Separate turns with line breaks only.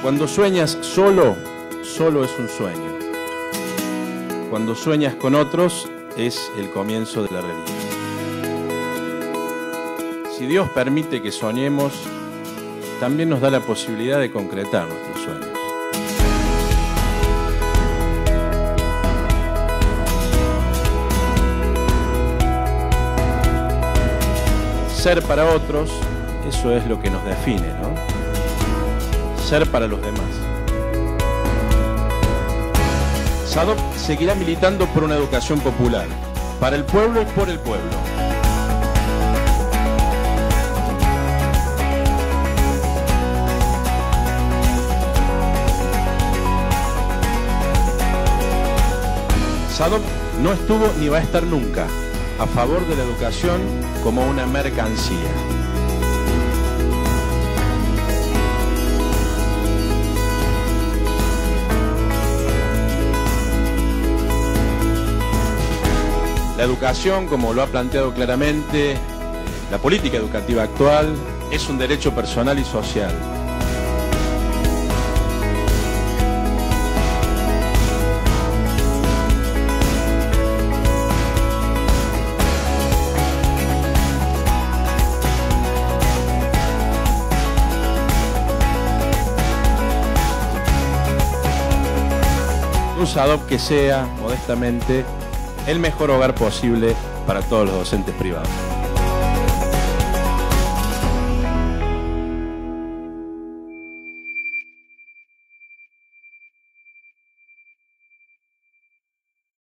Cuando sueñas solo, solo es un sueño. Cuando sueñas con otros, es el comienzo de la realidad. Si Dios permite que soñemos, también nos da la posibilidad de concretar nuestros sueños. Ser para otros, eso es lo que nos define, ¿no? Ser para los demás. SADOP seguirá militando por una educación popular, para el pueblo y por el pueblo. SADOP no estuvo ni va a estar nunca a favor de la educación como una mercancía. La educación, como lo ha planteado claramente la política educativa actual, es un derecho personal y social. un SADOP que sea, modestamente, el mejor hogar posible para todos los docentes privados.